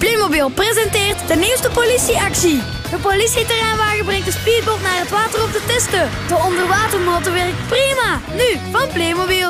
Playmobil presenteert de nieuwste politieactie. De politieterreinwagen brengt de speedboot naar het water op te testen. De onderwatermotor werkt prima. Nu van Playmobil.